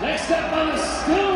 Next up on the stage.